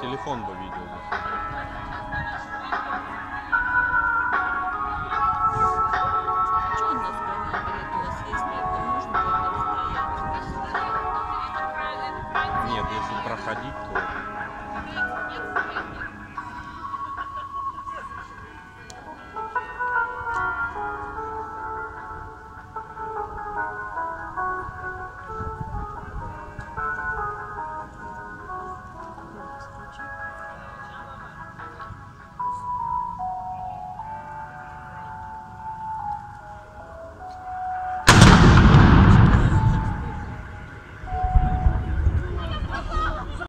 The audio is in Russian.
Телефон бы видео если проходить, то